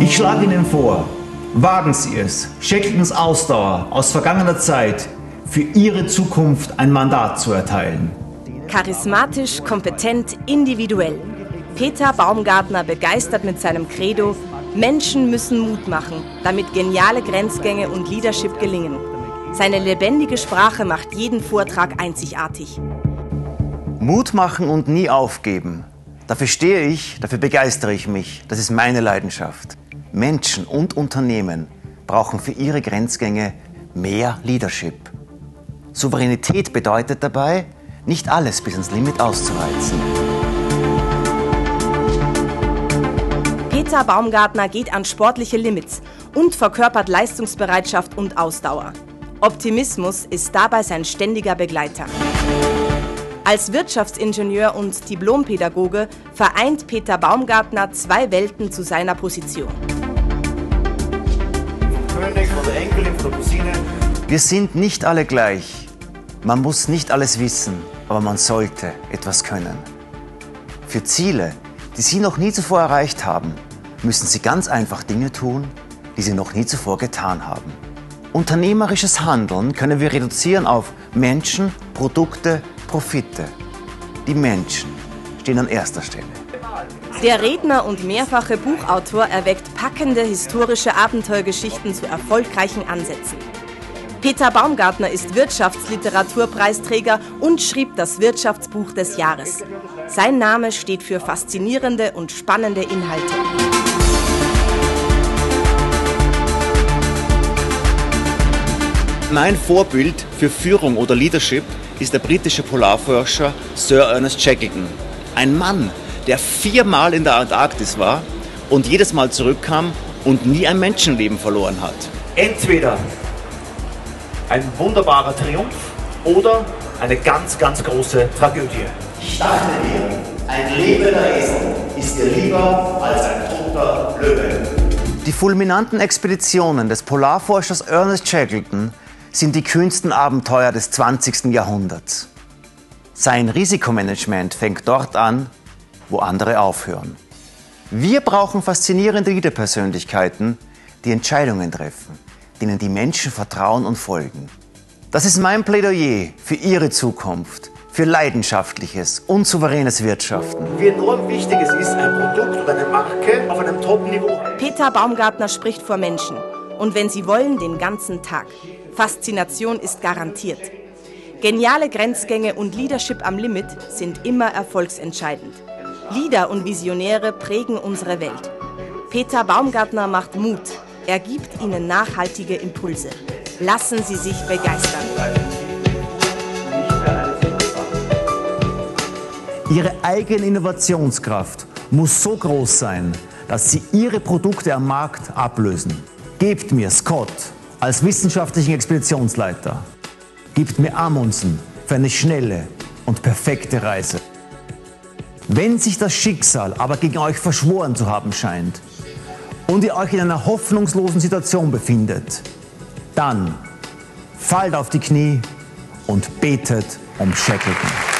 Ich schlage Ihnen vor, wagen Sie es, Shackletons Ausdauer aus vergangener Zeit für Ihre Zukunft ein Mandat zu erteilen. Charismatisch, kompetent, individuell. Peter Baumgartner begeistert mit seinem Credo, Menschen müssen Mut machen, damit geniale Grenzgänge und Leadership gelingen. Seine lebendige Sprache macht jeden Vortrag einzigartig. Mut machen und nie aufgeben. Dafür stehe ich, dafür begeistere ich mich. Das ist meine Leidenschaft. Menschen und Unternehmen brauchen für ihre Grenzgänge mehr Leadership. Souveränität bedeutet dabei, nicht alles bis ins Limit auszureizen. Peter Baumgartner geht an sportliche Limits und verkörpert Leistungsbereitschaft und Ausdauer. Optimismus ist dabei sein ständiger Begleiter. Als Wirtschaftsingenieur und Diplompädagoge vereint Peter Baumgartner zwei Welten zu seiner Position. König, von der Enkelin, von der Cousine. Wir sind nicht alle gleich. Man muss nicht alles wissen, aber man sollte etwas können. Für Ziele, die Sie noch nie zuvor erreicht haben, müssen Sie ganz einfach Dinge tun, die Sie noch nie zuvor getan haben. Unternehmerisches Handeln können wir reduzieren auf Menschen, Produkte, Profite. Die Menschen stehen an erster Stelle. Der Redner und mehrfache Buchautor erweckt packende historische Abenteuergeschichten zu erfolgreichen Ansätzen. Peter Baumgartner ist Wirtschaftsliteraturpreisträger und schrieb das Wirtschaftsbuch des Jahres. Sein Name steht für faszinierende und spannende Inhalte. Mein Vorbild für Führung oder Leadership ist der britische Polarforscher Sir Ernest Shackleton. Ein Mann, der viermal in der Antarktis war und jedes Mal zurückkam und nie ein Menschenleben verloren hat. Entweder ein wunderbarer Triumph oder eine ganz, ganz große Tragödie. Ich dachte mir, ein lebender Esel ist dir lieber als ein toter Löwe. Die fulminanten Expeditionen des Polarforschers Ernest Shackleton sind die kühnsten Abenteuer des 20. Jahrhunderts. Sein Risikomanagement fängt dort an, wo andere aufhören. Wir brauchen faszinierende Leaderpersönlichkeiten, die Entscheidungen treffen denen die Menschen vertrauen und folgen. Das ist mein Plädoyer für Ihre Zukunft, für leidenschaftliches und souveränes Wirtschaften. Wie enorm wichtig es ist, ein Produkt oder eine Marke auf einem Top-Niveau. Peter Baumgartner spricht vor Menschen. Und wenn Sie wollen, den ganzen Tag. Faszination ist garantiert. Geniale Grenzgänge und Leadership am Limit sind immer erfolgsentscheidend. Leader und Visionäre prägen unsere Welt. Peter Baumgartner macht Mut, er gibt Ihnen nachhaltige Impulse. Lassen Sie sich begeistern. Ihre eigene Innovationskraft muss so groß sein, dass Sie Ihre Produkte am Markt ablösen. Gebt mir Scott als wissenschaftlichen Expeditionsleiter. Gebt mir Amundsen für eine schnelle und perfekte Reise. Wenn sich das Schicksal aber gegen euch verschworen zu haben scheint, und ihr euch in einer hoffnungslosen Situation befindet, dann fallt auf die Knie und betet um Shackleton.